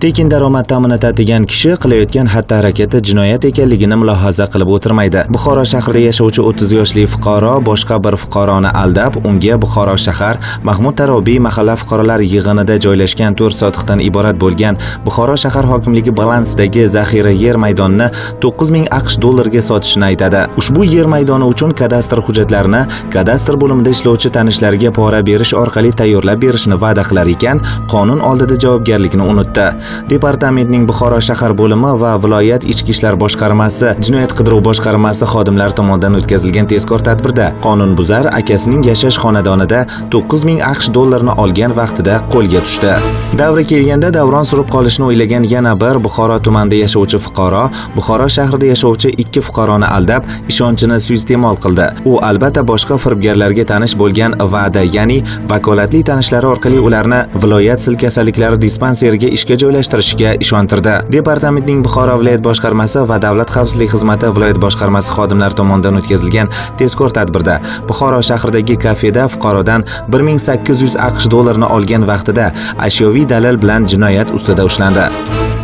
tekin daromad ta'minot degan kishi qilayotgan xatti harakati jinoyat ekanligini mulohaza qilib o'tirmaydi. Buxoro shahrida yashovchi 30 yoshli fuqaro boshqa bir fuqaroni aldab unga buxoro shahar mahmud tarobiy mahalla fuqarolar yig'inida joylashgan 4 sotixdan iborat bo'lgan buxoro shahar hokimligi balansidagi zaxira yer maydonini 9000 aqsh dollariga sotishini aytadi. Ushbu yer maydoni uchun kadastr hujjatlarini kadastr bo'limida ishlovchi tanishlariga pora berish orqali tayyorlab berishni va'da qilar ekan qonun oldida javobgarlikni unutdi. Departamentning buxoro shahar bo'limi va viloyat ichki ishlar boshqarmasi jinoyat qidiruv boshqarmasi xodimlari tomonidan o'tkazilgan tezkor tadbirda qonunbuzar akasining yashash xonadonida 9000 aqsh dollarini olgan vaqtida qo'lga tushdi. Davri kelganda davron surib qolishni o'ylagan yana bir buxoro tumanida yashovchi fuqaro buxoro shahrida yashovchi ikki fuqaroni aldab ishonchini suiiste'mol qildi. U albatta boshqa firibgarlarga tanish bo'lgan va'da ya'ni vakolatli tanishlari orqali ularni viloyat sil kasalliklari dispanseriga ishga joylashtirishga ishontirdi. Departamentning buxoro viloyat boshqarmasi va davlat xavfsizlik xizmati viloyat boshqarmasi xodimlari tomonidan o'tkazilgan tezkor tadbirda buxoro shahridagi kafeda fuqarodan 1800 aqsh dollarini olgan vaqtida ashyoviy dalil bilan jinoyat ustida ushlandi.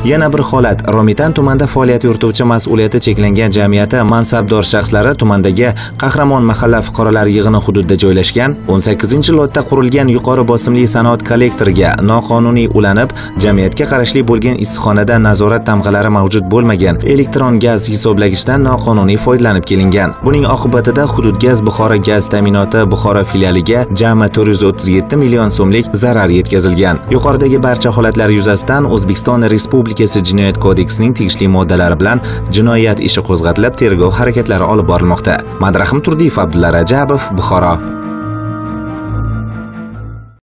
Yana bir holat Romitan tumanda faoliyat yurituvchi mas'uliyati cheklangan jamiyati mansabdor shaxslari tumandagi Qahramon mahalla fuqarolar yig'ini hududida joylashgan 18-lotda qurilgan yuqori bosimli sanoat kollektoriga noqonuniy ulanib, jamiyatga qarashli bo'lgan issiqxonada nazorat tamg'alari mavjud bo'lmagan elektron gaz hisoblagichdan noqonuniy foydalanib kelingan. Buning oqibatida hudud gaz Buxoro gaz ta'minoti Buxoro filialiga jami 437 million so'mlik zarar yetkazilgan. Yuqoridagi barcha holatlar yuzasidan O'zbekiston Respublikasi Respublikasi Jinoyat kodeksining tegishli moddalari bilan jinoyat ishi qo'zg'atilib, tergov harakatlari olib borilmoqda. Madrahim Turdiyev, Abdulla Rajabov, Buxoro